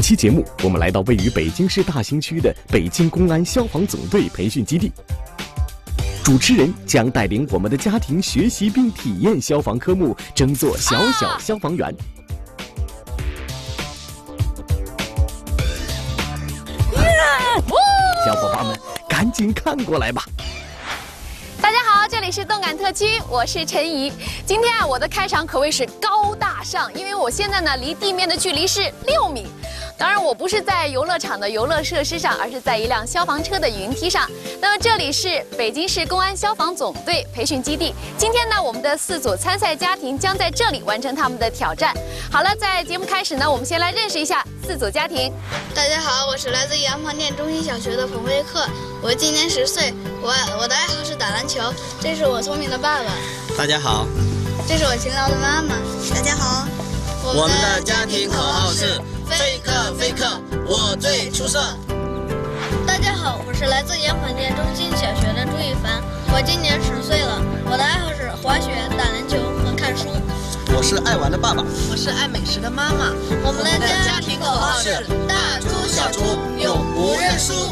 本期节目，我们来到位于北京市大兴区的北京公安消防总队培训基地。主持人将带领我们的家庭学习并体验消防科目，争做小小消防员。小伙伴们，赶紧看过来吧！大家好，这里是动感特区，我是陈怡。今天啊，我的开场可谓是高大上，因为我现在呢离地面的距离是六米。当然，我不是在游乐场的游乐设施上，而是在一辆消防车的云梯上。那么这里是北京市公安消防总队培训基地。今天呢，我们的四组参赛家庭将在这里完成他们的挑战。好了，在节目开始呢，我们先来认识一下四组家庭。大家好，我是来自杨房店中心小学的彭威克，我今年十岁，我我的爱好是打篮球。这是我聪明的爸爸。大家好，这是我勤劳的妈妈。大家好，我们的家庭口号是。飞客飞客，我最出色。大家好，我是来自杨坊店中心小学的朱一凡，我今年十岁了，我的爱好是滑雪、打篮球和看书。我是爱玩的爸爸，我是爱美食的妈妈。我们的家庭口号是大猪小猪永不认输。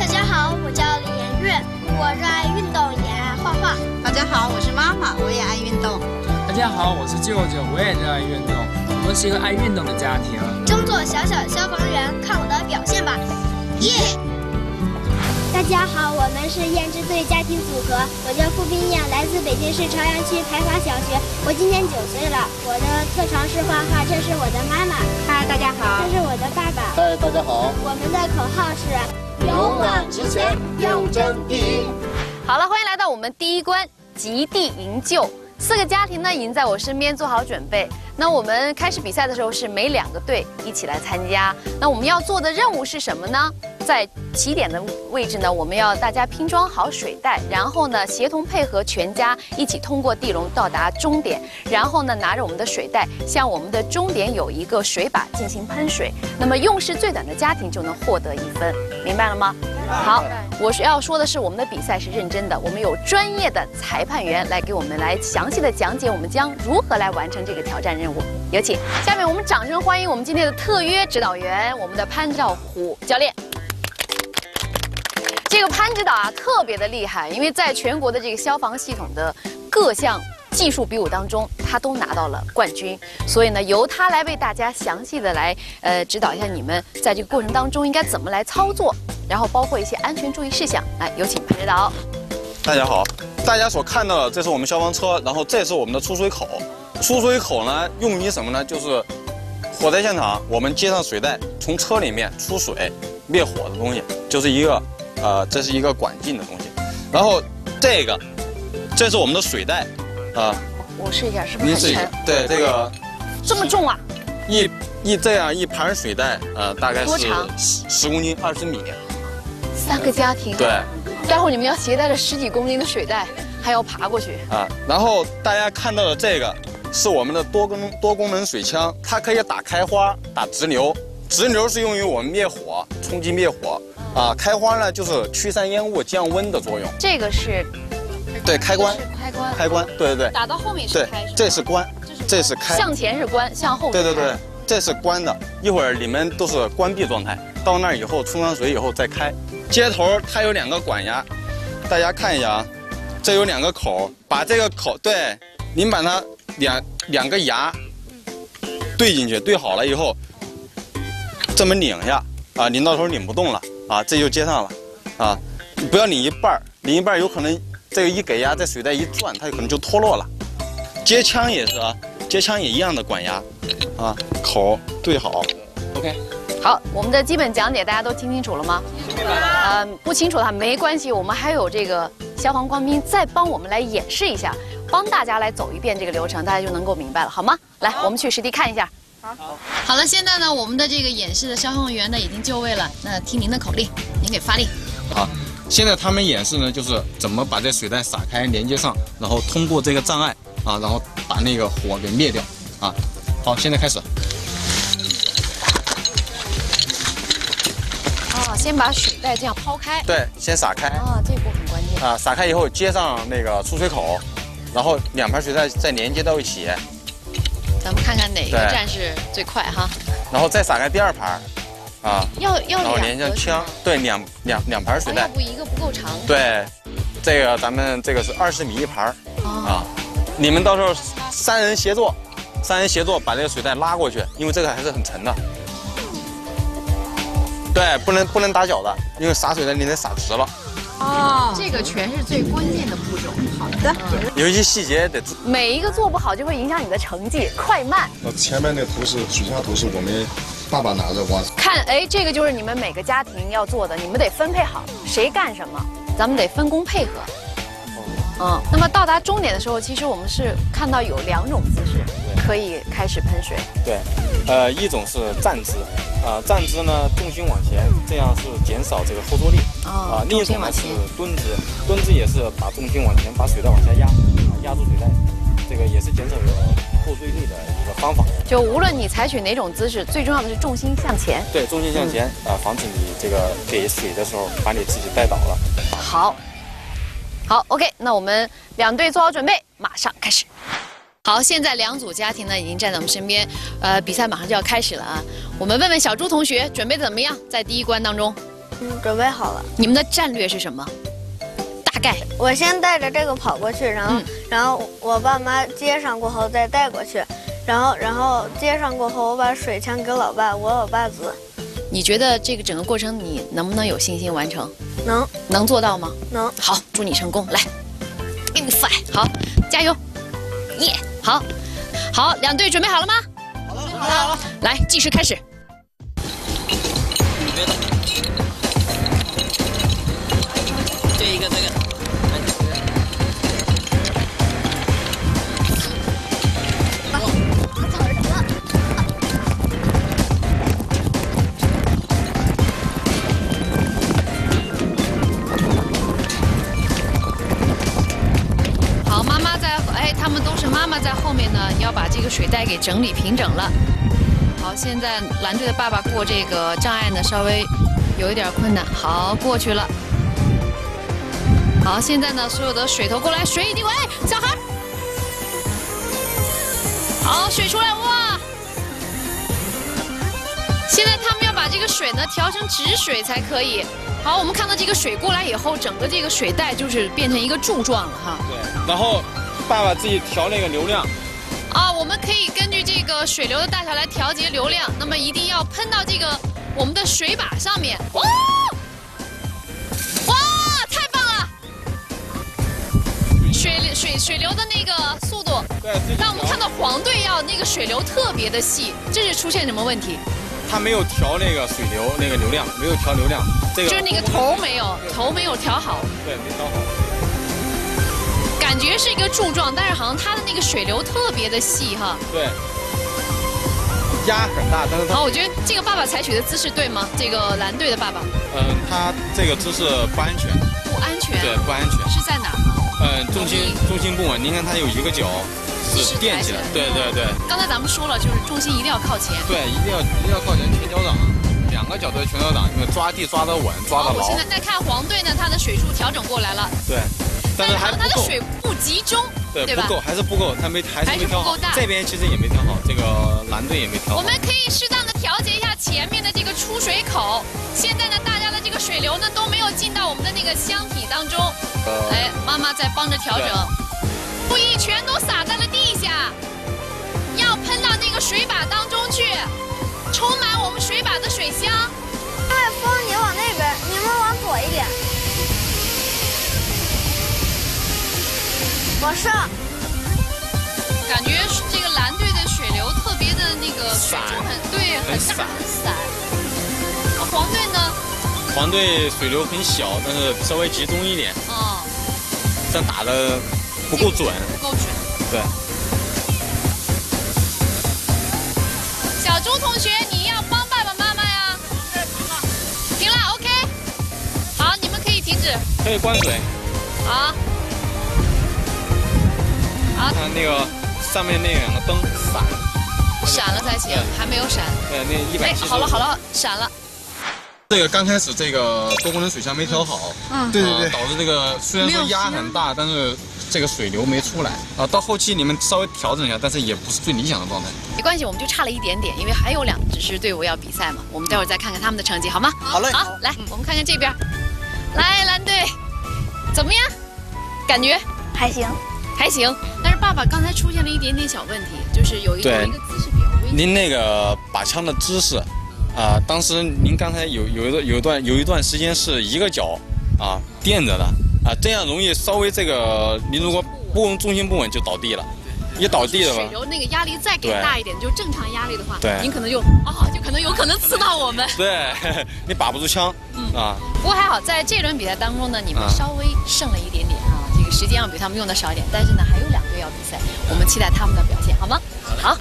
大家好，我叫李妍月，我热爱运动，也爱画画。大家好，我是妈妈，我也爱运动。大家好，我是舅舅，我也热爱运动。我们是一个爱运动的家庭，争做小小消防员，看我的表现吧！耶！大家好，我们是燕之队家庭组合，我叫付冰燕，来自北京市朝阳区排华小学，我今年九岁了，我的特长是画画，这是我的妈妈，嗨，大家好，这是我的爸爸，嗨，大家好，我们的口号是勇往直前，勇争第一。好了，欢迎来到我们第一关极地营救。四个家庭呢已经在我身边做好准备。那我们开始比赛的时候是每两个队一起来参加。那我们要做的任务是什么呢？在起点的位置呢，我们要大家拼装好水袋，然后呢协同配合全家一起通过地笼到达终点，然后呢拿着我们的水袋向我们的终点有一个水靶进行喷水。那么用时最短的家庭就能获得一分，明白了吗？好，我是要说的是，我们的比赛是认真的，我们有专业的裁判员来给我们来详细的讲解，我们将如何来完成这个挑战任务。有请，下面我们掌声欢迎我们今天的特约指导员，我们的潘兆虎教练。这个潘指导啊，特别的厉害，因为在全国的这个消防系统的各项技术比武当中，他都拿到了冠军，所以呢，由他来为大家详细的来呃指导一下你们在这个过程当中应该怎么来操作。然后包括一些安全注意事项，来有请潘指导。大家好，大家所看到的这是我们消防车，然后这是我们的出水口。出水口呢，用于什么呢？就是火灾现场，我们接上水带，从车里面出水灭火的东西，就是一个呃，这是一个管径的东西。然后这个，这是我们的水袋，啊。我试一下，是不是很沉？对，这个这么重啊？一一这样一盘水袋，呃，大概是十十公斤，二十米。三个家庭，对，待会儿你们要携带着十几公斤的水袋，还要爬过去啊。然后大家看到的这个是我们的多功多功能水枪，它可以打开花、打直流。直流是用于我们灭火、冲击灭火啊。开花呢，就是驱散烟雾、降温的作用。这个是，对，开关，开关，开关，对对对。打到后面是开，这是关，这是开。向前是关，向后对对对，这是关的。一会儿你们都是关闭状态，到那儿以后冲上水以后再开。接头它有两个管牙，大家看一下啊，这有两个口，把这个口对，您把它两两个牙对进去，对好了以后，这么拧一下啊，拧到头拧不动了啊，这就接上了啊，不要拧一半拧一半有可能这个一给压，在水袋一转，它有可能就脱落了。接枪也是啊，接枪也一样的管压啊，口对好，OK。好，我们的基本讲解大家都听清楚了吗？呃，不清楚的话没关系，我们还有这个消防官兵再帮我们来演示一下，帮大家来走一遍这个流程，大家就能够明白了，好吗？来，我们去实地看一下。好，好了，现在呢，我们的这个演示的消防员呢已经就位了，那听您的口令，您给发令。好，现在他们演示呢就是怎么把这水袋撒开连接上，然后通过这个障碍啊，然后把那个火给灭掉啊。好，现在开始。先把水袋这样抛开，对，先撒开啊，这步很关键啊。撒开以后接上那个出水口，然后两盘水袋再连接到一起。咱们看看哪个站是最快哈。然后再撒开第二盘儿，啊，要要然后两连上枪对，两两两盘水袋，哦要不一个不够长。对，这个咱们这个是二十米一盘儿啊，你们到时候三人协作，三人协作把这个水袋拉过去，因为这个还是很沉的。对，不能不能打脚的，因为洒水的你得洒直了，哦，这个全是最关键的步骤。好的，有一些细节得每一个做不好就会影响你的成绩，快慢。那前面那图是水下图是我们爸爸拿着挖。看，哎，这个就是你们每个家庭要做的，你们得分配好谁干什么，咱们得分工配合。嗯，那么到达终点的时候，其实我们是看到有两种姿势可以开始喷水。对，呃，一种是站姿，啊、站姿呢重心往前，这样是减少这个后坐力。哦啊、另一种呢是蹲姿，蹲姿也是把重心往前，把水袋往下压，啊，压住水袋，这个也是减少后坠力的一个方法。就无论你采取哪种姿势，最重要的是重心向前。对，重心向前，啊、防止你这个给水的时候把你自己带倒了。好，好，OK，那我们两队做好准备，马上开始。好，现在两组家庭呢已经站在我们身边，呃，比赛马上就要开始了啊。我们问问小朱同学，准备的怎么样？在第一关当中，嗯，准备好了。你们的战略是什么？大概我先带着这个跑过去，然后、嗯然后我爸妈接上过后再带过去，然后然后接上过后我把水枪给老爸，我老爸子你觉得这个整个过程你能不能有信心完成？能能做到吗？能。好，祝你成功，来 me five，好，加油，耶、好，好，两队准备好了吗？好了，好了，好了，来，计时开始。这一个这个，水袋给整理平整了。好，现在蓝队的爸爸过这个障碍呢，稍微有一点困难。好，过去了。好，现在呢，所有的水头过来，水已经，哎，小孩，好，水出来，哇！现在他们要把这个水呢调成止水才可以。好，我们看到这个水过来以后，整个这个水袋就是变成一个柱状了哈。对，然后爸爸自己调那个流量，我们可以根据这个水流的大小来调节流量，那么一定要喷到这个我们的水把上面。哇，哇，太棒了！水水水流的那个速度，让我们看到黄队要那个水流特别的细，这是出现什么问题？他没有调那个水流那个流量，没有调流量，这个就是那个头没有头没有调好，对没调好。感觉是一个柱状，但是好像它的那个水流特别的细哈。对，压很大，但是它好，我觉得这个爸爸采取的姿势对吗？这个蓝队的爸爸嗯，他这个姿势不安全，不安全，对，不安全。是在哪？嗯，重心重心不稳，您看他有一个脚是垫起来，对对对刚才咱们说了，就是重心一定要靠前。对，一定要一定要靠前全脚掌，两个脚都是全脚掌，因为抓地抓得稳，抓得牢好我现。在在看黄队呢，他的水柱调整过来了，对，但是还不够，水不集中，吧？对不够，还是不够，他没还是没调好不够大。这边其实也没调好，这个蓝队也没调好。我们可以适当的调节一下前面的这个出水口。现在呢，大家的这个水流呢都没有进到我们的那个箱体当中。呃哎，妈妈在帮着调整，注意全都洒在了地下，要喷到那个水把当中去，充满我们水把的水箱。哎，风你往那边，你们往左一点。我上。感觉这个蓝队的水流特别的那个水柱很对，很大很散。啊黄队呢？黄队水流很小，但是稍微集中一点，哦，但打的不够准。不够准。对，小朱同学，你要帮爸爸妈妈呀。停了，OK。好，你们可以停止。可以关水。好。好，看那个上面那两个灯闪，闪了才行，还没有闪。对，那一百哎，好了好。了，闪了。这个刚开始这个多功能水箱没调好，嗯对对对，导致这个虽然说压很大，但是这个水流没出来啊。到后期你们稍微调整一下，但是也不是最理想的状态。没关系，我们就差了一点点，因为还有两支队伍要比赛嘛。我们待会儿再看看他们的成绩，好吗？好嘞。好，来，我们看看这边，来蓝队，怎么样？感觉还行，还行。但是爸爸刚才出现了一点点小问题，就是有一有一个姿势比较危险。您那个把枪的姿势，啊，当时您刚才有有一段有一段有一段时间是一个脚啊垫着的啊，这样容易稍微这个您如果不稳重心不稳就倒地了。一倒地了吧？水流那个压力再给大一点，就正常压力的话，对，您可能就啊，就可能有可能刺到我们。对，你把不住枪，嗯啊。不过还好，在这轮比赛当中呢，你们稍微胜了一点点时间要比他们用的少一点，但是呢，还有两队要比赛，我们期待他们的表现，好吗？好，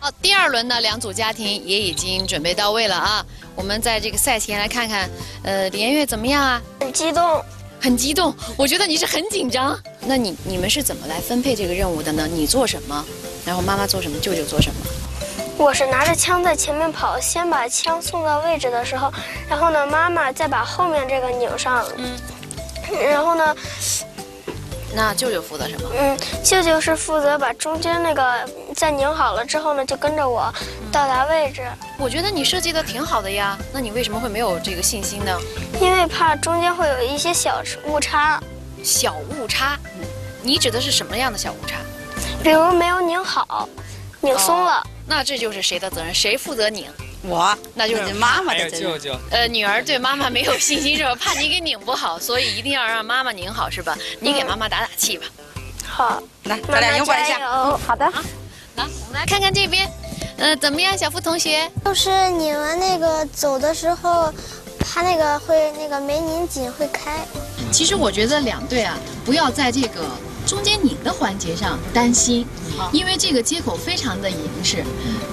好，第二轮呢，两组家庭也已经准备到位了啊。我们在这个赛前来看看，呃，李延月怎么样啊？很激动。很激动，我觉得你是很紧张。那你你们是怎么来分配这个任务的呢？你做什么，然后妈妈做什么，舅舅做什么？我是拿着枪在前面跑，先把枪送到位置的时候，然后呢，妈妈再把后面这个拧上。嗯，然后呢？那舅舅负责什么？嗯，舅舅是负责把中间那个再拧好了之后呢，就跟着我到达位置。我觉得你设计的挺好的呀，那你为什么会没有这个信心呢？因为怕中间会有一些小误差。小误差？你指的是什么样的小误差？比如没有拧好，拧松了。那这就是谁的责任？谁负责拧？我，那就是妈妈的舅舅。呃，女儿对妈妈没有信心是吧？怕你给拧不好，所以一定要让妈妈拧好是吧？你给妈妈打打气吧。好，来，咱俩拥抱一下。好的。好，来，我们来看看这边，呃，怎么样，小付同学？就是你们那个走的时候，它那个会那个没拧紧会开。其实我觉得两队啊，不要在这个。中间拧的环节上担心，因为这个接口非常的严实，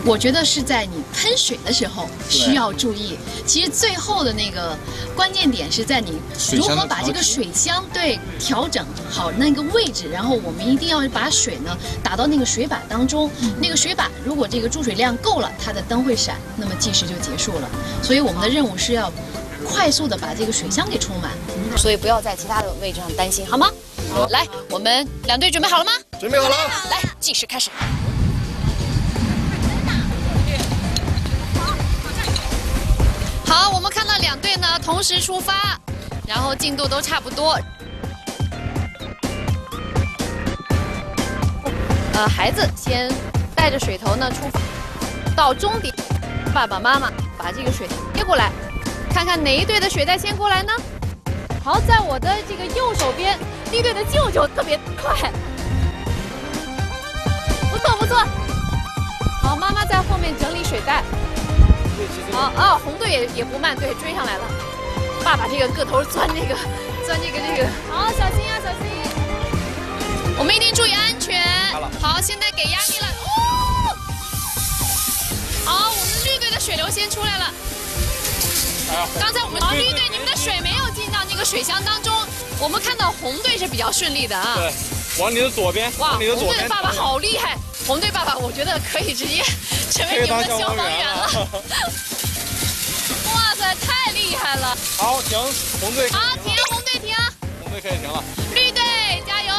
我觉得是在你喷水的时候需要注意。其实最后的那个关键点是在你如何把这个水箱对调整好那个位置，然后我们一定要把水呢打到那个水板当中。那个水板如果这个注水量够了，它的灯会闪，那么计时就结束了。所以我们的任务是要快速的把这个水箱给充满，所以不要在其他的位置上担心，好吗？来，我们两队准备好了吗？准备好了。来，计时开始。好，我们看到两队呢同时出发，然后进度都差不多。呃，孩子先带着水头呢出发，到终点，爸爸妈妈把这个水接过来，看看哪一队的水袋先过来呢？好，在我的这个右手边。绿队的舅舅特别快，不错不错。好，妈妈在后面整理水袋。好啊，红队也也不慢，对，追上来了。爸爸这个个头钻这个，钻这个这个。好，小心啊，小心。我们一定注意安全。好，现在给压力了。哦。好，我们绿队的水流先出来了。刚才我们绿队，你们的水没有进到那个水箱当中。我们看到红队是比较顺利的啊，对，往你的左边，哇，红队的爸爸好厉害，红队爸爸，我觉得可以直接成为你们的消防员了。哇塞，太厉害了！好，停，红队。好，停，红队停。红队可以停了。绿队加油！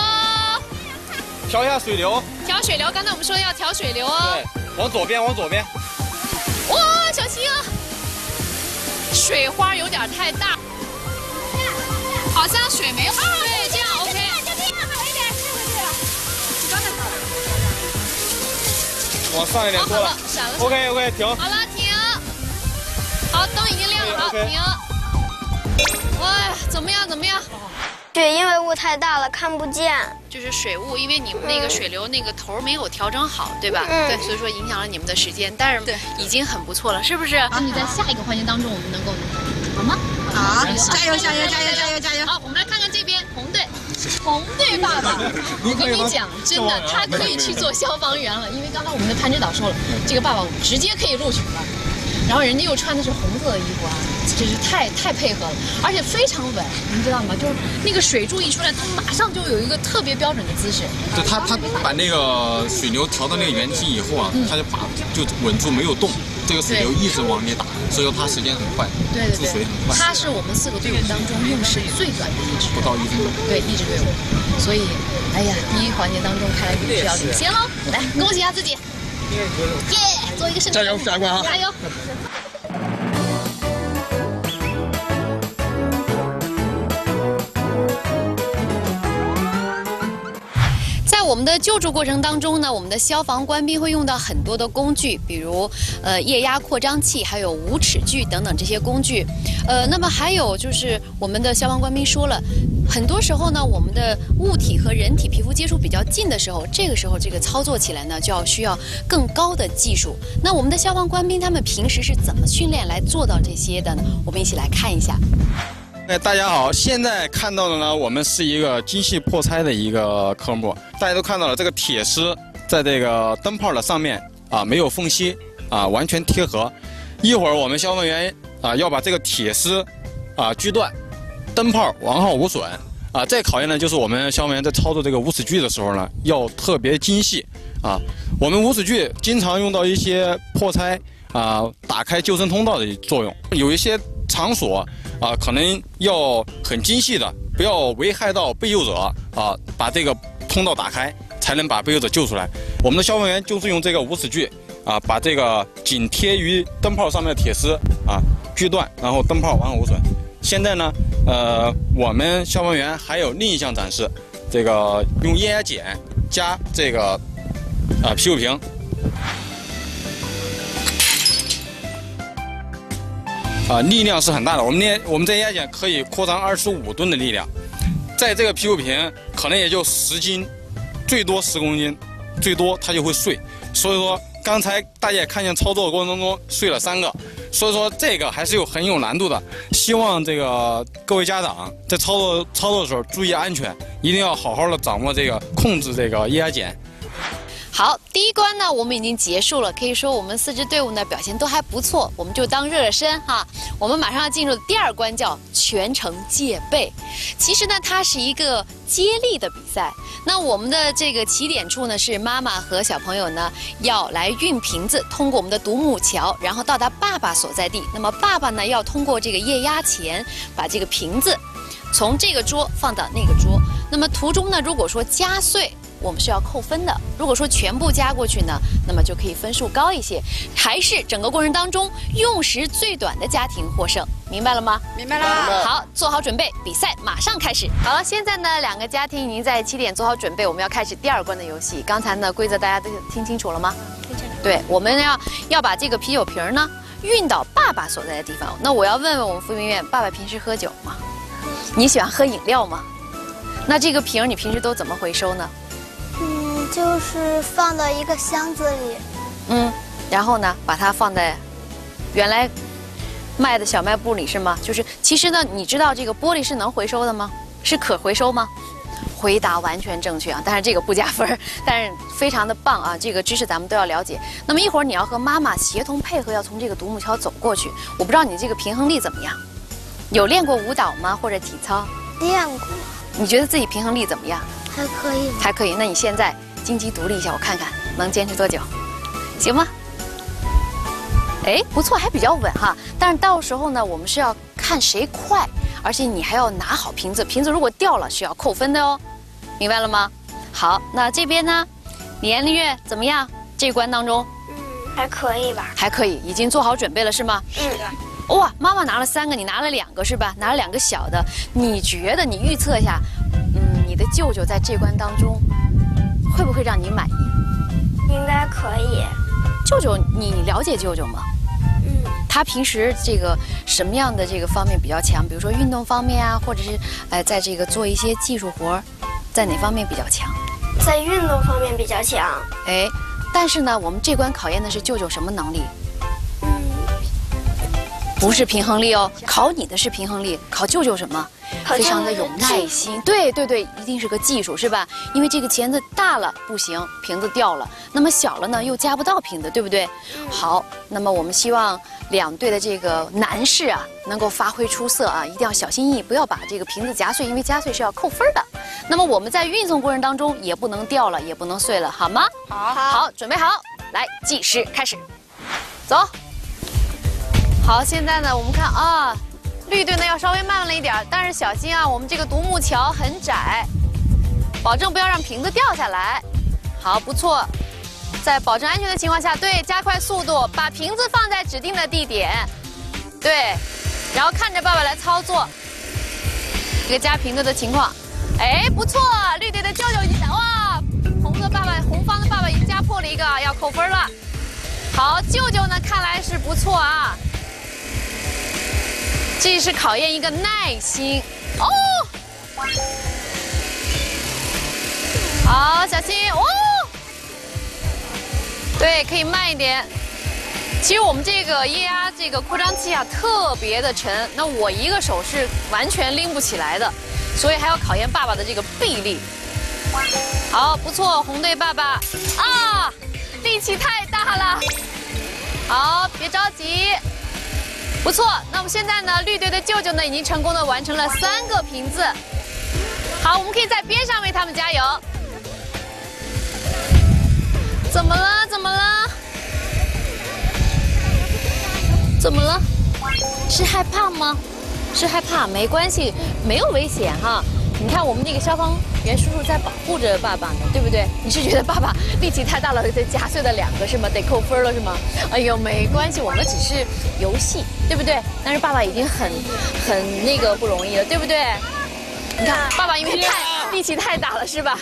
调一下水流。调水流，刚才我们说要调水流哦。对，往左边，往左边。水花有点太大。好像水没有，对，这样 OK。就这样，好一点，是回去了。刚才好往上一点多了，闪了。OK OK，停。好了，停。好，灯已经亮了，好，停。哇，怎么样？怎么样？对，因为雾太大了，看不见。就是水雾，因为你们那个水流那个头没有调整好，对吧？嗯。对，所以说影响了你们的时间，但是已经很不错了，是不是？争取在下一个环节当中，我们能够，好吗？好，加油加油加油加油加油！好，我们来看看这边红队，红队爸爸，我跟你讲，真的，他可以去做消防员了，因为刚刚我们的潘指导说了，这个爸爸我们直接可以录取了。然后人家又穿的是红色的衣服啊，真是太太配合了，而且非常稳，你知道吗？就是那个水柱一出来，他马上就有一个特别标准的姿势。对他，他把那个水流调到那个原体以后啊，他就把就稳住没有动。这个水流一直往里打，所以说他时间很快，对对注水很快，它是我们四个队伍当中用时最短的一支，不到一分钟。对，一支队伍。所以，哎呀，第一环节当中，看来你是要领先喽！来，恭喜一下自己，耶！做一个胜利，加油！加油！在我们的救助过程当中呢，我们的消防官兵会用到很多的工具，比如呃液压扩张器，还有无齿锯等等这些工具。呃，那么还有就是我们的消防官兵说了，很多时候呢，我们的物体和人体皮肤接触比较近的时候，这个时候这个操作起来呢，就要需要更高的技术。那我们的消防官兵他们平时是怎么训练来做到这些的呢？我们一起来看一下。哎，大家好，现在看到的呢，我们是一个精细破拆的一个科目。大家都看到了，这个铁丝在这个灯泡的上面啊，没有缝隙啊，完全贴合。一会儿我们消防员啊要把这个铁丝啊锯断，灯泡完好无损啊。再考验呢，就是我们消防员在操作这个无齿锯的时候呢，要特别精细啊。我们无齿锯经常用到一些破拆啊，打开救生通道的作用，有一些场所。啊，可能要很精细的，不要危害到被救者啊，把这个通道打开，才能把被救者救出来。我们的消防员就是用这个无齿锯啊，把这个紧贴于灯泡上面的铁丝啊锯断，然后灯泡完好无损。现在呢，呃，我们消防员还有另一项展示，这个用液压剪加这个啊啤酒瓶。啊，力量是很大的。我们那我们这压剪可以扩张二十五吨的力量，在这个啤酒瓶可能也就十斤，最多十公斤，最多它就会碎。所以说，刚才大家也看见操作过程当中碎了三个，所以说这个还是有很有难度的。希望这个各位家长在操作操作的时候注意安全，一定要好好的掌握这个控制这个液压剪。好，第一关呢，我们已经结束了。可以说我们四支队伍呢表现都还不错，我们就当热热身哈。我们马上要进入第二关，叫全程戒备。其实呢，它是一个接力的比赛。那我们的这个起点处呢，是妈妈和小朋友呢要来运瓶子，通过我们的独木桥，然后到达爸爸所在地。那么爸爸呢，要通过这个液压钳，把这个瓶子从这个桌放到那个桌。那么途中呢，如果说夹碎，我们是要扣分的。如果说全部加过去呢，那么就可以分数高一些。还是整个过程当中用时最短的家庭获胜，明白了吗？明白了。好，做好准备，比赛马上开始。好了，现在呢，两个家庭已经在起点做好准备，我们要开始第二关的游戏。刚才呢，规则大家都听清楚了吗？对，我们要要把这个啤酒瓶呢运到爸爸所在的地方。那我要问问我们服务员，爸爸平时喝酒吗？你喜欢喝饮料吗？那这个瓶你平时都怎么回收呢？嗯，就是放到一个箱子里。嗯，然后呢，把它放在原来卖的小卖部里是吗？就是其实呢，你知道这个玻璃是能回收的吗？是可回收吗？回答完全正确啊！但是这个不加分，但是非常的棒啊！这个知识咱们都要了解。那么一会儿你要和妈妈协同配合，要从这个独木桥走过去。我不知道你这个平衡力怎么样？有练过舞蹈吗？或者体操？练过。你觉得自己平衡力怎么样？还可以。还可以。那你现在金鸡独立一下，我看看能坚持多久，行吗？哎，不错，还比较稳哈。但是到时候呢，我们是要看谁快，而且你还要拿好瓶子，瓶子如果掉了是要扣分的哦，明白了吗？好，那这边呢，李艳月怎么样？这关当中，嗯，还可以吧？还可以，已经做好准备了是吗？嗯。哇，妈妈拿了三个，你拿了两个是吧？拿了两个小的，你觉得你预测一下，嗯，你的舅舅在这关当中会不会让你满意？应该可以。舅舅，你了解舅舅吗？嗯。他平时这个什么样的这个方面比较强？比如说运动方面啊，或者是呃，在这个做一些技术活在哪方面比较强？在运动方面比较强。哎，但是呢，我们这关考验的是舅舅什么能力？嗯不是平衡力哦，考你的是平衡力，考舅舅什么？非常的有耐心。对对对，一定是个技术，是吧？因为这个钳子大了不行，瓶子掉了；那么小了呢，又夹不到瓶子，对不对？好，那么我们希望两队的这个男士啊，能够发挥出色啊，一定要小心翼翼，不要把这个瓶子夹碎，因为夹碎是要扣分的。那么我们在运送过程当中也不能掉了，也不能碎了，好吗？好，好，准备好，来计时开始，走。好，现在呢，我们看啊，绿队呢要稍微慢了一点，但是小心啊，我们这个独木桥很窄，保证不要让瓶子掉下来。好，不错，在保证安全的情况下，对，加快速度，把瓶子放在指定的地点，对，然后看着爸爸来操作这个加瓶子的情况。哎，不错，绿队的舅舅已经哇，红的爸爸，红方的爸爸已经加破了一个，要扣分了。好，舅舅呢，看来是不错啊。这是考验一个耐心哦。好，小心哦。对，可以慢一点。其实我们这个液压这个扩张器啊，特别的沉，那我一个手是完全拎不起来的，所以还要考验爸爸的这个臂力。好，不错，红队爸爸啊，力气太大了。好，别着急。不错，那我们现在呢，绿队的舅舅呢，已经成功的完成了三个瓶子。好，我们可以在边上为他们加油。怎么了？怎么了？怎么了？是害怕吗？是害怕，没关系，没有危险哈。你看，我们那个消防员叔叔在保护着爸爸呢，对不对？你是觉得爸爸力气太大了，得夹碎了两个是吗？得扣分了是吗？哎呦，没关系，我们只是游戏，对不对？但是爸爸已经很很那个不容易了，对不对？你看，爸爸因为太力气太大了，是吧？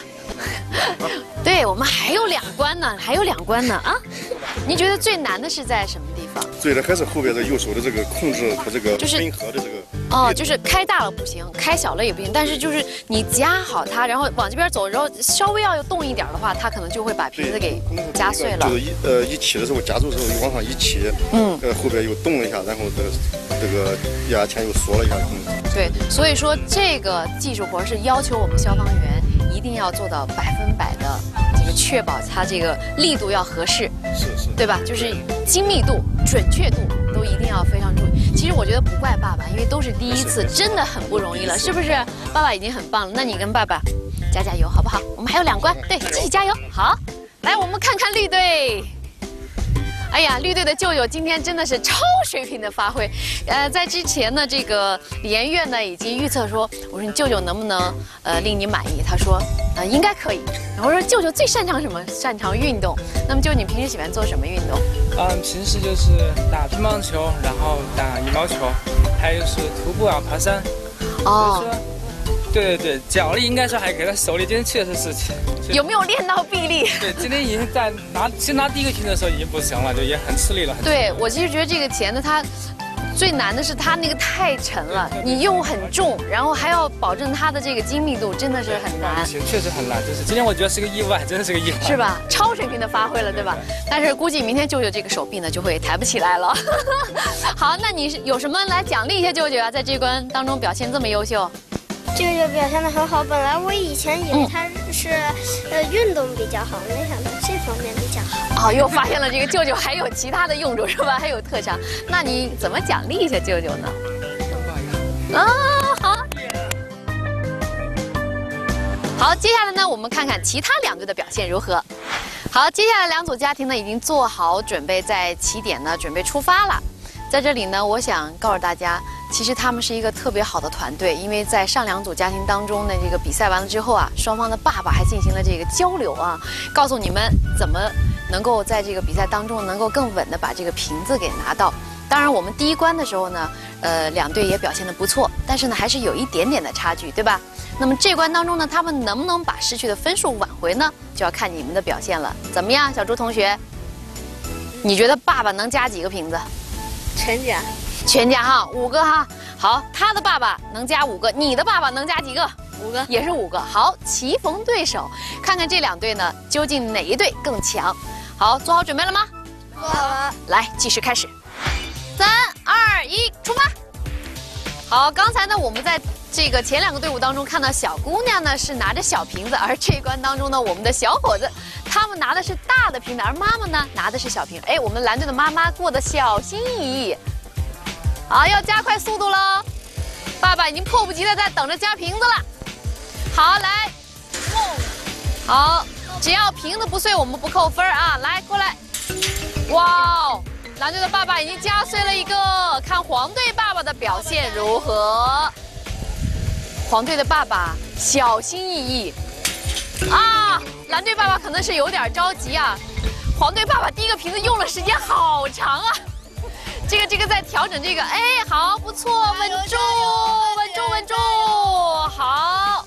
对我们还有两关呢，还有两关呢啊！您觉得最难的是在什么地方？最难还是后边的右手的这个控制和这个就是冰河的这个。哦，就是开大了不行，开小了也不行，但是就是你夹好它，然后往这边走，然后稍微要动一点的话，它可能就会把瓶子给夹碎了。就是一呃一起的时候夹住的时候，往上一起，嗯，呃后边又动了一下，然后这这个压钳又缩了一下，嗯。对，所以说这个技术活是要求我们消防员一定要做到百分百的这个确保它这个力度要合适，是是，对吧？就是精密度、准确度都一定要非常注意。其实我觉得不怪爸爸，因为都是第一次，真的很不容易了，是不是？爸爸已经很棒了，那你跟爸爸加加油好不好？我们还有两关，对，继续加油。好，来我们看看绿队。哎呀，绿队的舅舅今天真的是超水平的发挥，呃，在之前呢，这个李延月呢已经预测说，我说你舅舅能不能呃令你满意？他说呃应该可以。然后说舅舅最擅长什么？擅长运动。那么舅你平时喜欢做什么运动？嗯，平时就是打乒乓球，然后打羽毛球，还有就是徒步啊、爬山。哦。对对对，脚力应该说还给他，手里今天确实是。有没有练到臂力？对，今天已经在拿先拿第一个瓶的时候已经不行了，就也很吃力了。对，我其实觉得这个钳子它最难的是它那个太沉了，你又很重，然后还要保证它的这个精密度，真的是很难。确实很难，就是今天我觉得是个意外，真的是个意外。是吧？超水平的发挥了，对吧？但是估计明天舅舅这个手臂呢就会抬不起来了。好，那你是有什么来奖励一下舅舅啊？在这关当中表现这么优秀。舅舅表现的很好，本来我以前以为他是呃运动比较好，没想到这方面比较好。哦，又发现了这个舅舅还有其他的用处是吧？还有特长，那你怎么奖励一下舅舅呢？啊，好。好，接下来呢，我们看看其他两队的表现如何。好，接下来两组家庭呢已经做好准备，在起点呢准备出发了。在这里呢，我想告诉大家。其实他们是一个特别好的团队，因为在上两组家庭当中呢，这个比赛完了之后啊，双方的爸爸还进行了这个交流啊，告诉你们怎么能够在这个比赛当中能够更稳的把这个瓶子给拿到。当然，我们第一关的时候呢，呃，两队也表现的不错，但是呢，还是有一点点的差距，对吧？那么这关当中呢，他们能不能把失去的分数挽回呢？就要看你们的表现了。怎么样，小朱同学？你觉得爸爸能加几个瓶子？全加。全加哈，五个哈。好，他的爸爸能加五个，你的爸爸能加几个？五个，也是五个。好，棋逢对手，看看这两队呢，究竟哪一队更强？好，做好准备了吗？做好了。来，计时开始，三二一，出发。好，刚才呢，我们在这个前两个队伍当中看到小姑娘呢是拿着小瓶子，而这一关当中呢，我们的小伙子他们拿的是大的瓶子，而妈妈呢拿的是小瓶。哎，我们蓝队的妈妈过得小心翼翼。好，要加快速度喽！爸爸已经迫不及待在等着加瓶子了。好，来，好，只要瓶子不碎，我们不扣分啊！来，过来，哇哦，蓝队的爸爸已经加碎了一个，看黄队爸爸的表现如何？黄队的爸爸小心翼翼，啊，蓝队爸爸可能是有点着急啊。黄队爸爸第一个瓶子用了时间好长啊，这个这个在调整这个，哎，好，不错，稳住，稳住，稳住，好。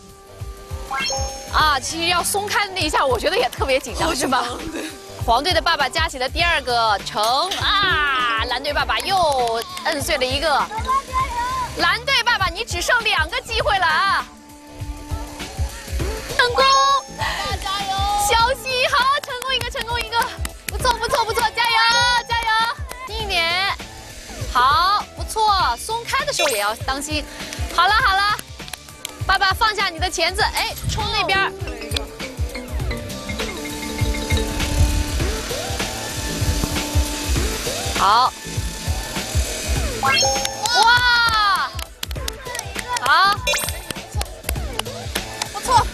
啊，其实要松开的那一下，我觉得也特别紧张，是吧？黄队的爸爸加起了第二个成啊，蓝队爸爸又摁碎了一个。蓝队爸爸，你只剩两个机会了啊！成功！加油！小心，好，成功一个，成功一个，不错，不错，不错，加油，加油！近一点，好，不错，松开的时候也要当心。好了，好了，爸爸放下你的钳子，哎，冲那边。好，哇，好，不错，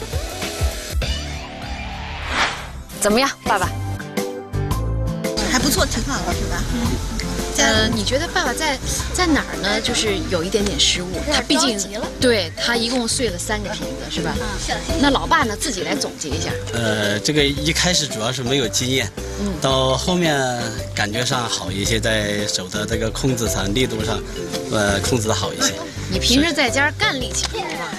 怎么样，爸爸？还不错，挺好的，是吧？呃，你觉得爸爸在在哪儿呢？就是有一点点失误，他毕竟对他一共碎了三个瓶子，是吧？那老爸呢，自己来总结一下。呃，这个一开始主要是没有经验，嗯，到后面感觉上好一些，在手的这个控制上、力度上，呃，控制的好一些。你平时在家干力气活吗？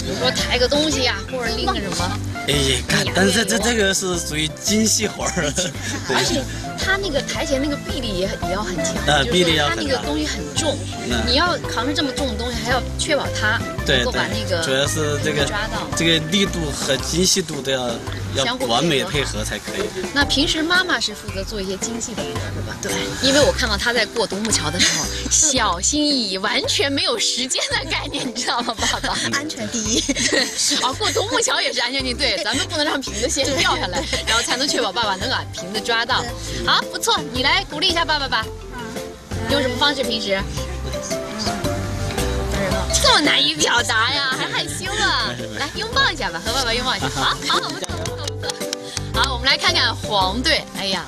比如说抬个东西呀，或者拎个什么？哎，干，但是这这个是属于精细活儿，而且。他那个台前那个臂力也也要很强，就是他那个东西很重，你要扛着这么重的东西，还要确保他能够把那个主要是这个抓到，这个力度和精细度都要要完美配合才可以。那平时妈妈是负责做一些精细的活，是吧？对，因为我看到他在过独木桥的时候，小心翼翼，完全没有时间的概念，你知道吗，爸爸？安全第一。对，哦，过独木桥也是安全第一。对，咱们不能让瓶子先掉下来，然后才能确保爸爸能把瓶子抓到。好，不错，你来鼓励一下爸爸吧。用什么方式？平时？这么难以表达呀，还害羞啊？来拥抱一下吧，和爸爸拥抱一下。好好，不错不错不错。好，我们来看看黄队。哎呀，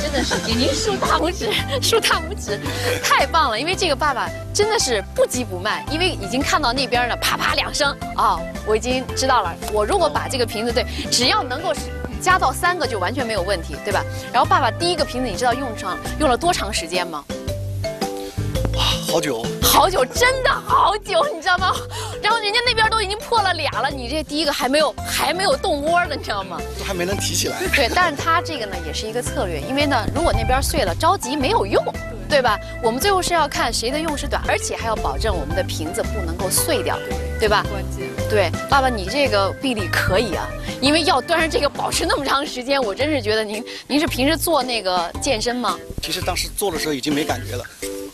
真的是给您竖大拇指，竖大拇指，太棒了！因为这个爸爸真的是不急不慢，因为已经看到那边了，啪啪两声啊，我已经知道了。我如果把这个瓶子对，只要能够。加到三个就完全没有问题，对吧？然后爸爸第一个瓶子，你知道用上用了多长时间吗？哇，好久，好久，真的好久，你知道吗？然后人家那边都已经破了俩了，你这第一个还没有还没有动窝呢，你知道吗？都还没能提起来。对，但是他这个呢也是一个策略，因为呢，如果那边碎了，着急没有用，对吧？我们最后是要看谁的用时短，而且还要保证我们的瓶子不能够碎掉，对吧？关键。对，爸爸，你这个臂力可以啊。因为要端着这个保持那么长时间，我真是觉得您您是平时做那个健身吗？其实当时做的时候已经没感觉了，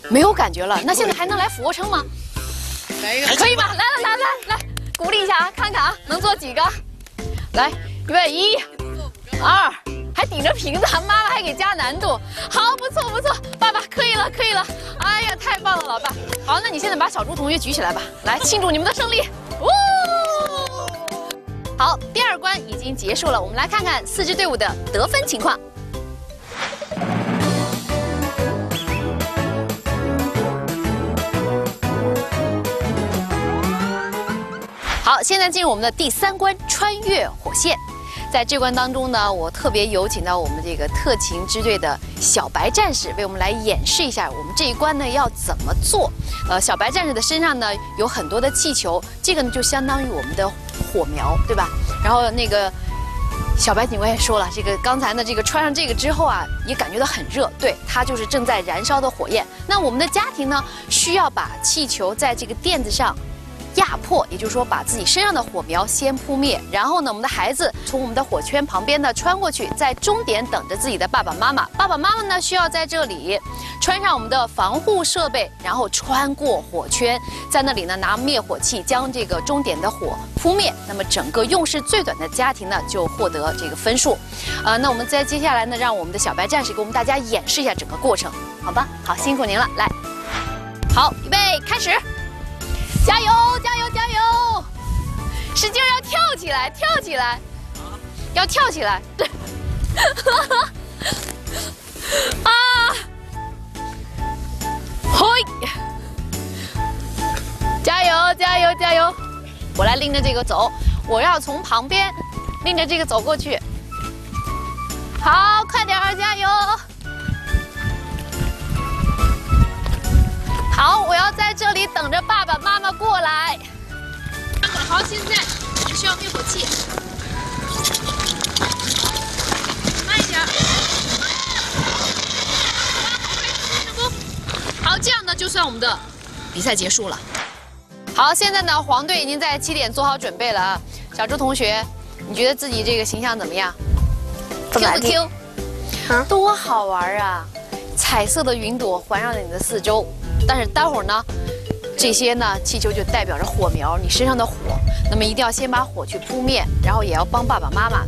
没有感觉了。那现在还能来俯卧撑吗？来一个，可以吧？来来来来来，鼓励一下啊，看看啊，能做几个？来，预备一、二，还顶着瓶子，妈妈还给加难度，好，不错不错，爸爸可以了可以了，哎呀，太棒了，老爸。好，那你现在把小猪同学举起来吧，来庆祝你们的胜利。好，第二关已经结束了，我们来看看四支队伍的得分情况。好，现在进入我们的第三关——穿越火线。在这关当中呢，我特别有请到我们这个特勤支队的小白战士，为我们来演示一下我们这一关呢要怎么做。呃，小白战士的身上呢有很多的气球，这个呢就相当于我们的。火苗，对吧？然后那个小白警官也说了，这个刚才呢，这个穿上这个之后啊，也感觉到很热，对，它就是正在燃烧的火焰。那我们的家庭呢，需要把气球在这个垫子上。压迫，也就是说把自己身上的火苗先扑灭，然后呢，我们的孩子从我们的火圈旁边呢穿过去，在终点等着自己的爸爸妈妈。爸爸妈妈呢需要在这里穿上我们的防护设备，然后穿过火圈，在那里呢拿灭火器将这个终点的火扑灭。那么整个用时最短的家庭呢就获得这个分数。呃，那我们在接下来呢让我们的小白战士给我们大家演示一下整个过程，好吧？好，辛苦您了，来，好，预备，开始。加油！加油！加油！使劲要跳起来，跳起来，要跳起来！对，啊！嘿！加油加油加油！我来拎着这个走，我要从旁边拎着这个走过去。好，快点儿，加油！好，我要在这里等着爸爸妈妈过来。好，现在我们需要灭火器，慢一点。好，这样呢，就算我们的比赛结束了。好，现在呢，黄队已经在起点做好准备了啊。小朱同学，你觉得自己这个形象怎么样？Q 不 Q？啊，多好玩啊！彩色的云朵环绕着你的四周，但是待会儿呢，这些呢气球就代表着火苗，你身上的火。那么一定要先把火去扑灭，然后也要帮爸爸妈妈。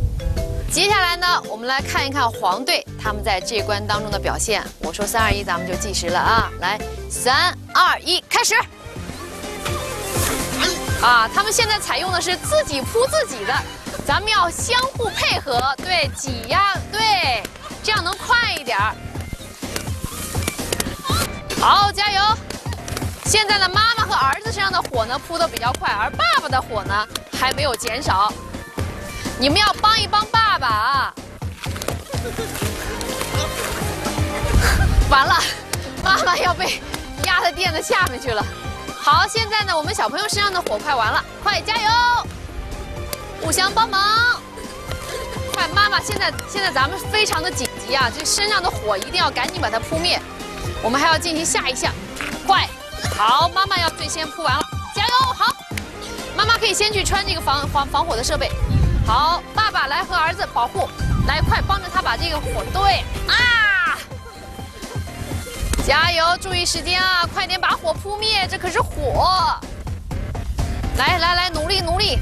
接下来呢，我们来看一看黄队他们在这关当中的表现。我说三二一，咱们就计时了啊！来，三二一，开始。啊，他们现在采用的是自己扑自己的，咱们要相互配合，对，挤压，对，这样能快一点儿。好，加油！现在呢，妈妈和儿子身上的火呢扑的比较快，而爸爸的火呢还没有减少。你们要帮一帮爸爸啊！完了，妈妈要被压在垫子下面去了。好，现在呢，我们小朋友身上的火快完了，快加油，互相帮忙。快，妈妈，现在现在咱们非常的紧急啊，这身上的火一定要赶紧把它扑灭。我们还要进行下一项，快，好，妈妈要最先扑完了，加油，好，妈妈可以先去穿这个防防防火的设备。好，爸爸来和儿子保护，来快帮着他把这个火对啊。加油！注意时间啊！快点把火扑灭，这可是火！来来来，努力努力！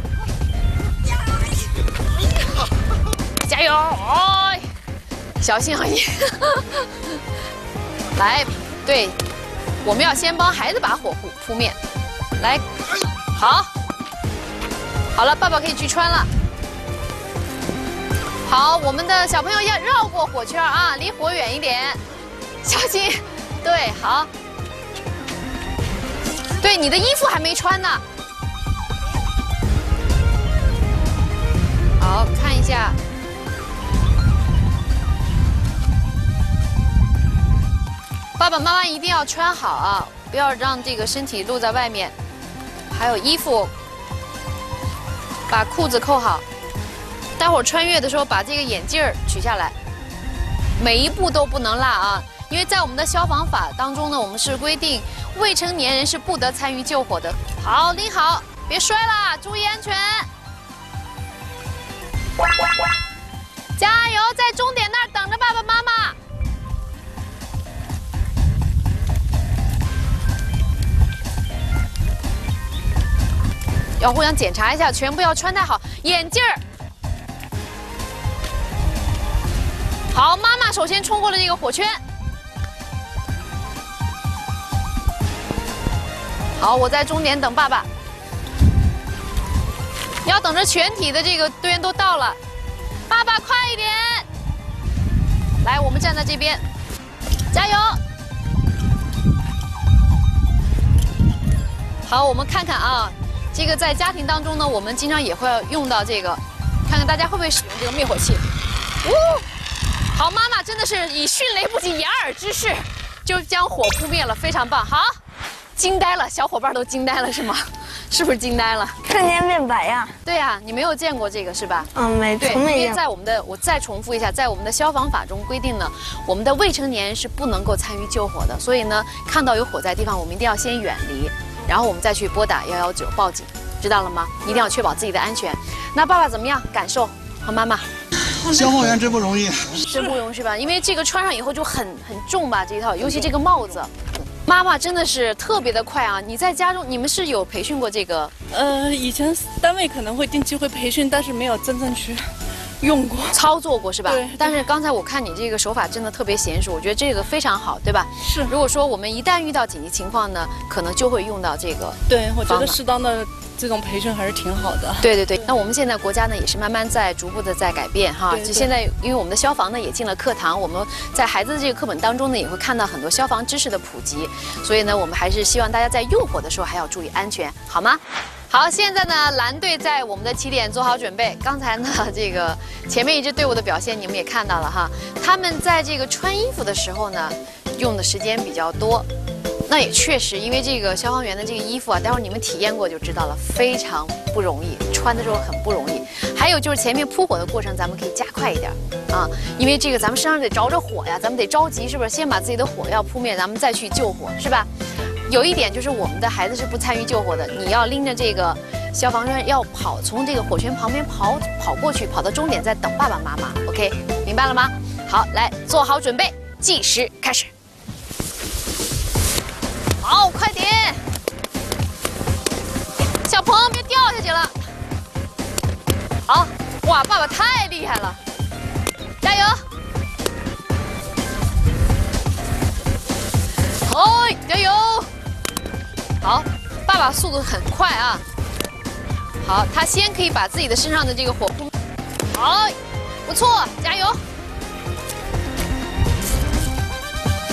加油！哎，小心啊你！来，对，我们要先帮孩子把火扑扑灭。来，好，好了，爸爸可以去穿了。好，我们的小朋友要绕过火圈啊，离火远一点，小心。对，好。对，你的衣服还没穿呢。好看一下。爸爸妈妈一定要穿好啊，不要让这个身体露在外面。还有衣服，把裤子扣好。待会儿穿越的时候，把这个眼镜取下来。每一步都不能落啊。因为在我们的消防法当中呢，我们是规定未成年人是不得参与救火的。好，拎好，别摔了，注意安全。加油，在终点那儿等着爸爸妈妈。要互相检查一下，全部要穿戴好眼镜儿。好，妈妈首先冲过了这个火圈。好，我在终点等爸爸。要等着全体的这个队员都到了，爸爸快一点！来，我们站在这边，加油！好，我们看看啊，这个在家庭当中呢，我们经常也会用到这个，看看大家会不会使用这个灭火器。呜，好，妈妈真的是以迅雷不及掩耳之势，就将火扑灭了，非常棒。好。惊呆了，小伙伴都惊呆了是吗？是不是惊呆了？瞬间变白呀！对呀，你没有见过这个是吧？嗯，没，从没因为在我们的，我再重复一下，在我们的消防法中规定呢，我们的未成年是不能够参与救火的。所以呢，看到有火灾地方，我们一定要先远离，然后我们再去拨打幺幺九报警，知道了吗？一定要确保自己的安全。那爸爸怎么样？感受和妈妈？消防员真不容易，真不容易是吧？因为这个穿上以后就很很重吧，这一套，尤其这个帽子。妈妈真的是特别的快啊！你在家中，你们是有培训过这个？呃，以前单位可能会定期会培训，但是没有真正去用过，操作过是吧？对。但是刚才我看你这个手法真的特别娴熟，我觉得这个非常好，对吧？是。如果说我们一旦遇到紧急情况呢，可能就会用到这个。对，我觉得适当的。这种培训还是挺好的。对对对，那我们现在国家呢也是慢慢在逐步的在改变哈。就现在，因为我们的消防呢也进了课堂，我们在孩子的这个课本当中呢也会看到很多消防知识的普及。所以呢，我们还是希望大家在用火的时候还要注意安全，好吗？好，现在呢蓝队在我们的起点做好准备。刚才呢这个前面一支队伍的表现你们也看到了哈，他们在这个穿衣服的时候呢用的时间比较多。那也确实，因为这个消防员的这个衣服啊，待会儿你们体验过就知道了，非常不容易，穿的时候很不容易。还有就是前面扑火的过程，咱们可以加快一点啊，因为这个咱们身上得着着火呀，咱们得着急，是不是？先把自己的火药扑灭，咱们再去救火，是吧？有一点就是我们的孩子是不参与救火的，你要拎着这个消防栓要跑，从这个火圈旁边跑跑过去，跑到终点再等爸爸妈妈。OK，明白了吗？好，来做好准备，计时开始。好，快点！小鹏别掉下去了。好，哇，爸爸太厉害了，加油！哎，加油！好，爸爸速度很快啊。好，他先可以把自己的身上的这个火扑。好，不错，加油！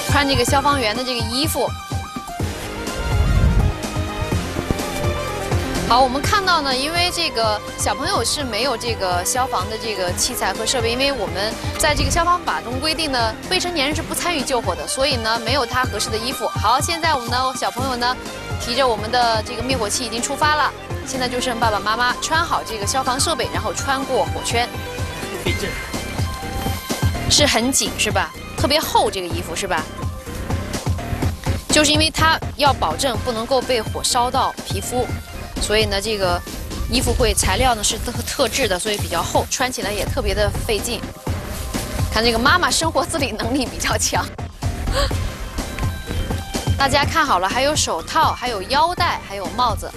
穿这个消防员的这个衣服。好，我们看到呢，因为这个小朋友是没有这个消防的这个器材和设备，因为我们在这个消防法中规定呢，未成年人是不参与救火的，所以呢，没有他合适的衣服。好，现在我们的小朋友呢，提着我们的这个灭火器已经出发了，现在就剩爸爸妈妈穿好这个消防设备，然后穿过火圈。费劲，是很紧是吧？特别厚这个衣服是吧？就是因为它要保证不能够被火烧到皮肤。所以呢，这个衣服会材料呢是特特制的，所以比较厚，穿起来也特别的费劲。看这个妈妈生活自理能力比较强。大家看好了，还有手套，还有腰带，还有帽子。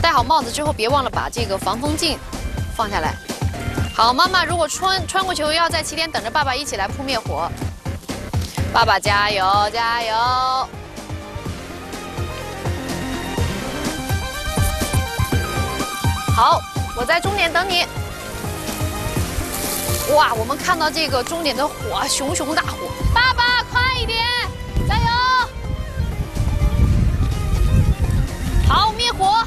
戴好帽子之后，别忘了把这个防风镜放下来。好，妈妈如果穿穿过球，要在起点等着爸爸一起来扑灭火。爸爸加油，加油！好，我在终点等你。哇，我们看到这个终点的火，熊熊大火。爸爸，快一点，加油！好，灭火，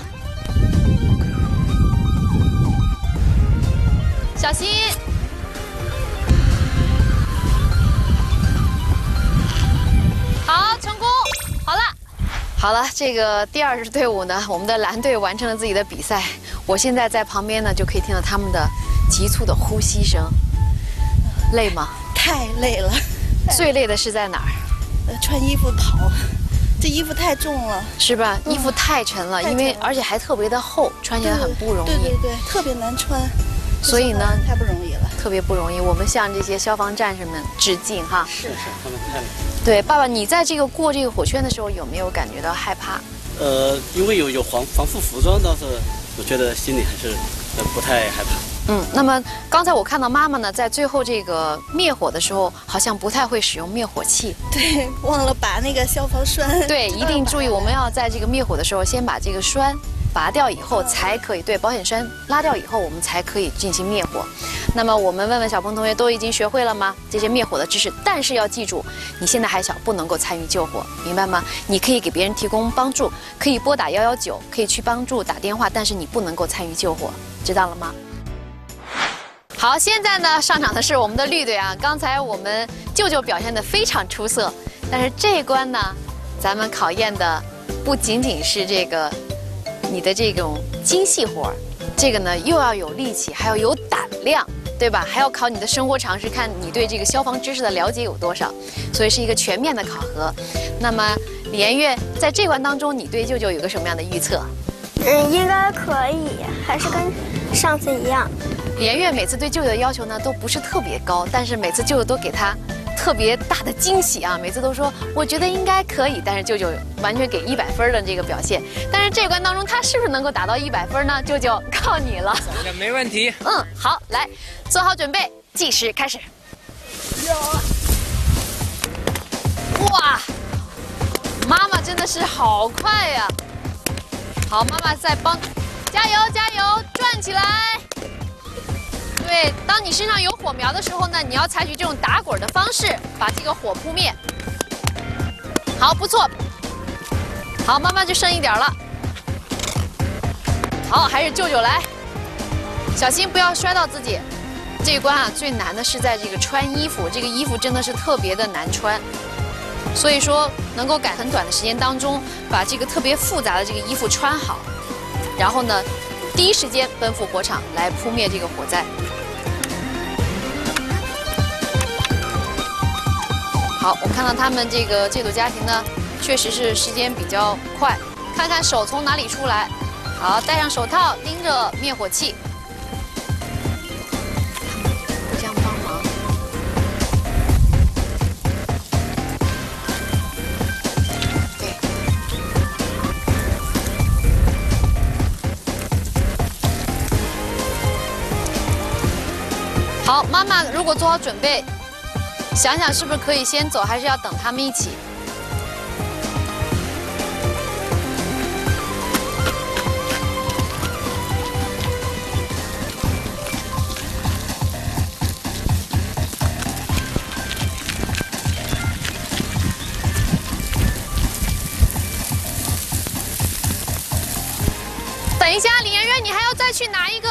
小心。好，成功。好了，好了，这个第二支队伍呢，我们的蓝队完成了自己的比赛。我现在在旁边呢，就可以听到他们的急促的呼吸声。累吗？太累了。最累的是在哪儿？呃，穿衣服跑，这衣服太重了。是吧？衣服太沉了，因为而且还特别的厚，穿起来很不容易。对对对，特别难穿。所以呢，太不容易了。特别不容易，我们向这些消防战士们致敬哈。是是，他们太累。对，爸爸，你在这个过这个火圈的时候，有没有感觉到害怕？呃，因为有有防防护服装，倒是。我觉得心里还是不太害怕。嗯，那么刚才我看到妈妈呢，在最后这个灭火的时候，好像不太会使用灭火器。对，忘了拔那个消防栓。对，一定注意，我们要在这个灭火的时候，先把这个栓。拔掉以后才可以，对保险栓拉掉以后，我们才可以进行灭火。那么我们问问小鹏同学，都已经学会了吗？这些灭火的知识。但是要记住，你现在还小，不能够参与救火，明白吗？你可以给别人提供帮助，可以拨打幺幺九，可以去帮助打电话，但是你不能够参与救火，知道了吗？好，现在呢，上场的是我们的绿队啊。刚才我们舅舅表现的非常出色，但是这一关呢，咱们考验的不仅仅是这个。你的这种精细活儿，这个呢又要有力气，还要有胆量，对吧？还要考你的生活常识，看你对这个消防知识的了解有多少，所以是一个全面的考核。那么李延月在这关当中，你对舅舅有个什么样的预测？嗯，应该可以，还是跟上次一样。李延月每次对舅舅的要求呢都不是特别高，但是每次舅舅都给他特别大的惊喜啊！每次都说我觉得应该可以，但是舅舅完全给一百分的这个表现。但是这关当中他是不是能够达到一百分呢？舅舅 靠你了。没问题。嗯，好，来，做好准备，计时开始。哇，妈妈真的是好快呀！好，妈妈在帮，加油加油，转起来。对，当你身上有火苗的时候呢，你要采取这种打滚的方式，把这个火扑灭。好，不错。好，妈妈就剩一点了。好，还是舅舅来，小心不要摔到自己。这一关啊，最难的是在这个穿衣服，这个衣服真的是特别的难穿。所以说，能够赶很短的时间当中，把这个特别复杂的这个衣服穿好，然后呢，第一时间奔赴火场来扑灭这个火灾。好，我看到他们这个这组家庭呢，确实是时间比较快。看看手从哪里出来，好，戴上手套，拎着灭火器，妈如果做好准备。想想是不是可以先走，还是要等他们一起？等一下，李媛媛，你还要再去拿一个。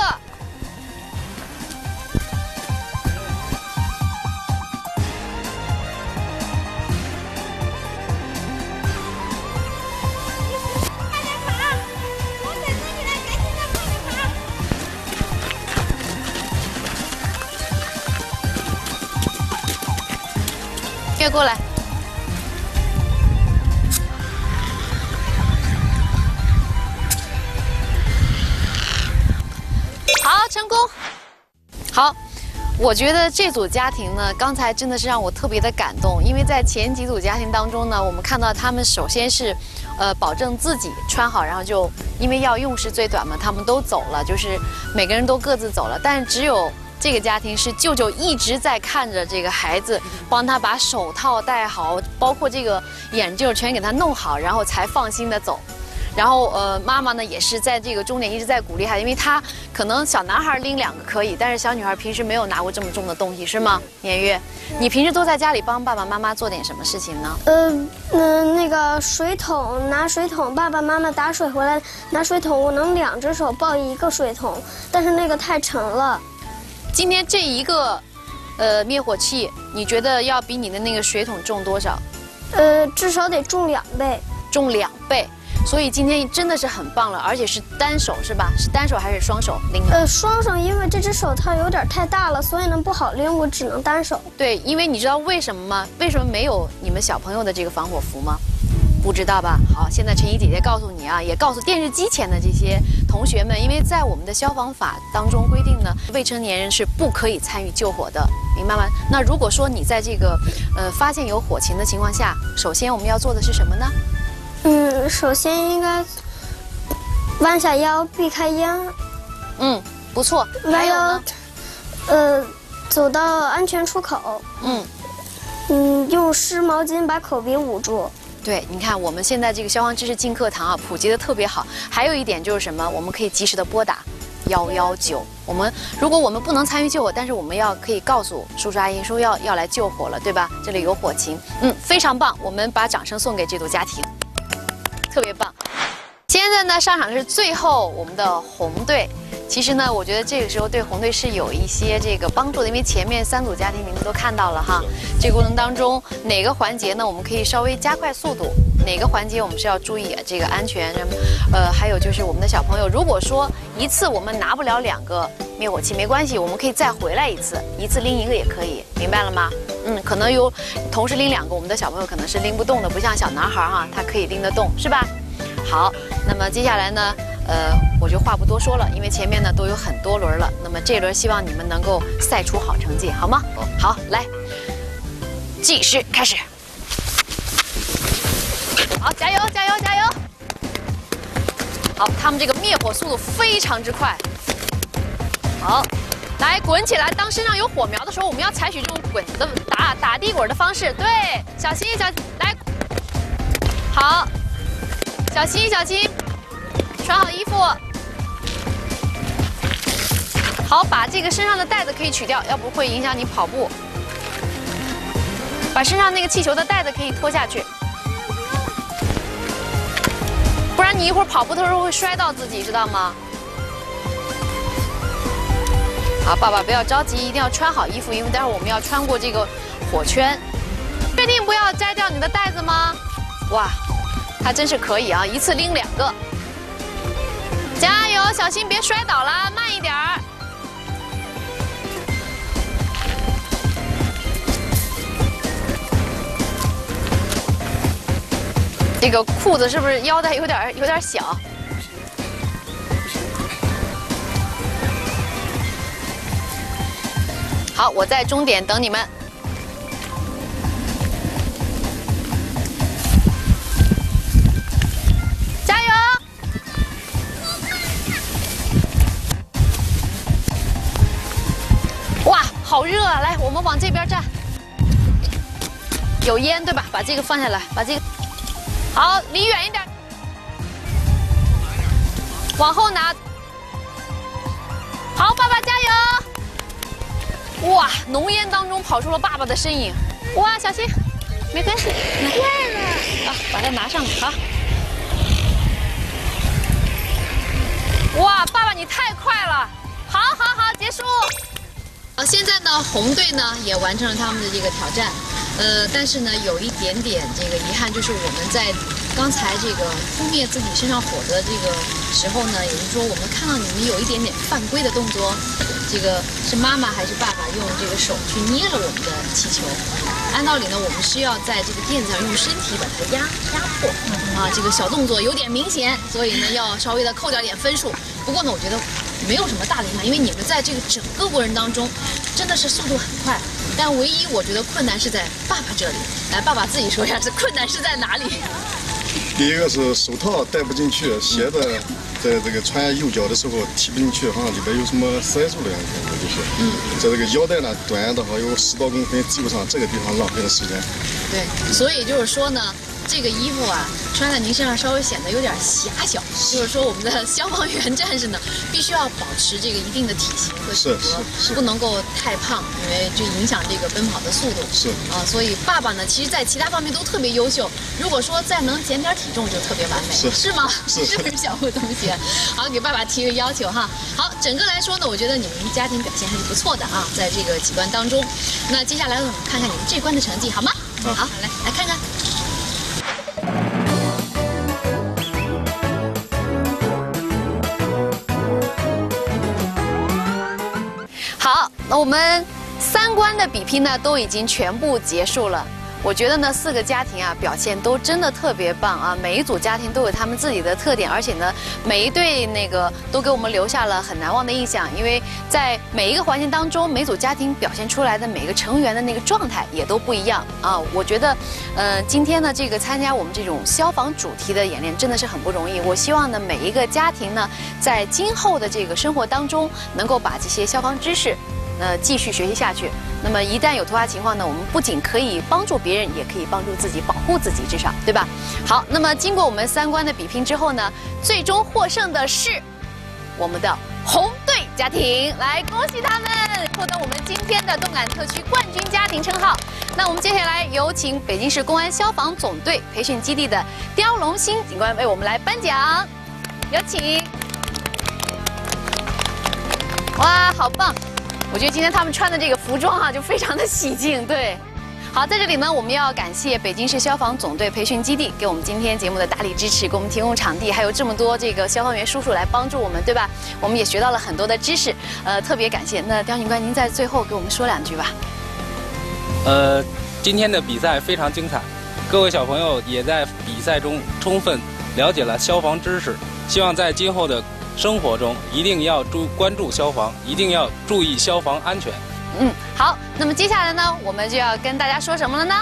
成功。好，我觉得这组家庭呢，刚才真的是让我特别的感动，因为在前几组家庭当中呢，我们看到他们首先是，呃，保证自己穿好，然后就因为要用时最短嘛，他们都走了，就是每个人都各自走了，但是只有。这个家庭是舅舅一直在看着这个孩子，帮他把手套戴好，包括这个眼镜全给他弄好，然后才放心的走。然后呃，妈妈呢也是在这个终点一直在鼓励孩子，因为他可能小男孩拎两个可以，但是小女孩平时没有拿过这么重的东西，是吗？年月，你平时都在家里帮爸爸妈妈做点什么事情呢？呃，嗯，那个水桶拿水桶，爸爸妈妈打水回来拿水桶，我能两只手抱一个水桶，但是那个太沉了。今天这一个，呃，灭火器，你觉得要比你的那个水桶重多少？呃，至少得重两倍，重两倍。所以今天真的是很棒了，而且是单手是吧？是单手还是双手拎？呃，双手，因为这只手套有点太大了，所以呢不好拎，我只能单手。对，因为你知道为什么吗？为什么没有你们小朋友的这个防火服吗？不知道吧？好，现在陈怡姐姐告诉你啊，也告诉电视机前的这些同学们，因为在我们的消防法当中规定呢，未成年人是不可以参与救火的，明白吗？那如果说你在这个呃发现有火情的情况下，首先我们要做的是什么呢？嗯，首先应该弯下腰避开烟。嗯，不错。弯腰，呃，走到安全出口。嗯，嗯，用湿毛巾把口鼻捂住。对，你看我们现在这个消防知识进课堂啊，普及的特别好。还有一点就是什么？我们可以及时的拨打幺幺九。我们如果我们不能参与救火，但是我们要可以告诉叔叔阿姨说要要来救火了，对吧？这里有火情，嗯，非常棒。我们把掌声送给这组家庭，特别棒。现在呢，上场的是最后我们的红队。其实呢，我觉得这个时候对红队是有一些这个帮助的，因为前面三组家庭你们都看到了哈。这个过程当中，哪个环节呢？我们可以稍微加快速度，哪个环节我们是要注意这个安全？呃，还有就是我们的小朋友，如果说一次我们拿不了两个灭火器，没关系，我们可以再回来一次，一次拎一个也可以，明白了吗？嗯，可能有同时拎两个，我们的小朋友可能是拎不动的，不像小男孩哈，他可以拎得动，是吧？好，那么接下来呢？呃，我就话不多说了，因为前面呢都有很多轮了。那么这轮希望你们能够赛出好成绩，好吗？好，来，计时开始。好，加油，加油，加油！好，他们这个灭火速度非常之快。好，来滚起来！当身上有火苗的时候，我们要采取这种滚的打打地滚的方式。对，小心，小来。好，小心，小心，穿好衣服。好，把这个身上的袋子可以取掉，要不会影响你跑步。把身上那个气球的袋子可以脱下去。不然你一会儿跑步的时候会摔到自己，知道吗？好，爸爸不要着急，一定要穿好衣服，因为待会儿我们要穿过这个火圈。确定不要摘掉你的袋子吗？哇，还真是可以啊，一次拎两个。加油，小心别摔倒了，慢一点儿。这个裤子是不是腰带有点有点小？好，我在终点等你们。站。有烟对吧？把这个放下来，把这个。好，离远一点，往后拿。好，爸爸加油！哇，浓烟当中跑出了爸爸的身影。哇，小心，没关系，快了。啊，把它拿上来，好。哇，爸爸你太快了！好，好，好，结束。好，现在呢，红队呢也完成了他们的这个挑战。呃，但是呢，有一点点这个遗憾，就是我们在刚才这个扑灭自己身上火的这个时候呢，也就是说，我们看到你们有一点点犯规的动作。这个是妈妈还是爸爸用这个手去捏了我们的气球？按道理呢，我们是要在这个垫子上用身体把它压压迫。啊，这个小动作有点明显，所以呢，要稍微的扣掉点分数。不过呢，我觉得没有什么大的影响，因为你们在这个整个过程当中，真的是速度很快。但唯一我觉得困难是在爸爸这里，来，爸爸自己说一下，这困难是在哪里？第一个是手套戴不进去，鞋子在这个穿右脚的时候踢不进去，好像里边有什么塞住了感觉，就是。嗯。在这个腰带呢，短的话有十多公分，系不上，这个地方浪费了时间。对，所以就是说呢。这个衣服啊，穿在您身上稍微显得有点狭小。就是说，我们的消防员战士呢，必须要保持这个一定的体型和体格，不能够太胖，因为就影响这个奔跑的速度。是啊，所以爸爸呢，其实在其他方面都特别优秀。如果说再能减点体重，就特别完美，是是吗？是 是不是小虎同学？好，给爸爸提个要求哈。好，整个来说呢，我觉得你们家庭表现还是不错的啊，在这个几关当中。那接下来我们看看你们这关的成绩，好吗？好，来来看看。那我们三关的比拼呢，都已经全部结束了。我觉得呢，四个家庭啊，表现都真的特别棒啊！每一组家庭都有他们自己的特点，而且呢，每一对那个都给我们留下了很难忘的印象。因为在每一个环节当中，每组家庭表现出来的每个成员的那个状态也都不一样啊！我觉得，呃，今天呢，这个参加我们这种消防主题的演练真的是很不容易。我希望呢，每一个家庭呢，在今后的这个生活当中，能够把这些消防知识。呃，继续学习下去。那么一旦有突发情况呢，我们不仅可以帮助别人，也可以帮助自己，保护自己，至少对吧？好，那么经过我们三关的比拼之后呢，最终获胜的是我们的红队家庭，来恭喜他们获得我们今天的动感特区冠军家庭称号。那我们接下来有请北京市公安消防总队培训基地的刁龙兴警官为我们来颁奖，有请。哇，好棒！我觉得今天他们穿的这个服装啊，就非常的喜庆。对，好，在这里呢，我们要感谢北京市消防总队培训基地给我们今天节目的大力支持，给我们提供场地，还有这么多这个消防员叔叔来帮助我们，对吧？我们也学到了很多的知识，呃，特别感谢。那刁警官，您在最后给我们说两句吧。呃，今天的比赛非常精彩，各位小朋友也在比赛中充分了解了消防知识，希望在今后的。生活中一定要注关注消防，一定要注意消防安全。嗯，好，那么接下来呢，我们就要跟大家说什么了呢？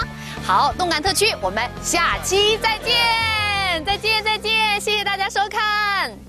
好，动感特区，我们下期再见，再见，再见，谢谢大家收看。